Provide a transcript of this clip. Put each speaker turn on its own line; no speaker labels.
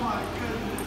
my goodness.